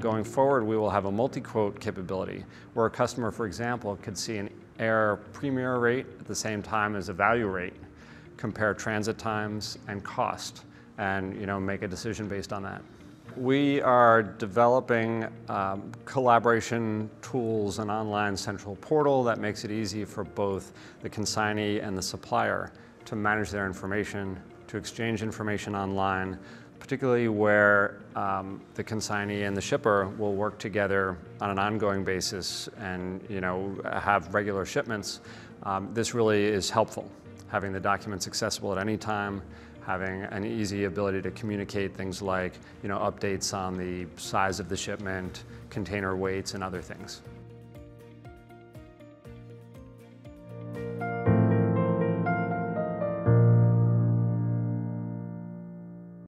Going forward, we will have a multi-quote capability where a customer, for example, could see an air premier rate at the same time as a value rate, compare transit times and cost, and you know, make a decision based on that. We are developing um, collaboration tools, an online central portal that makes it easy for both the consignee and the supplier to manage their information, to exchange information online, particularly where um, the consignee and the shipper will work together on an ongoing basis and you know, have regular shipments. Um, this really is helpful, having the documents accessible at any time, having an easy ability to communicate things like you know, updates on the size of the shipment, container weights, and other things.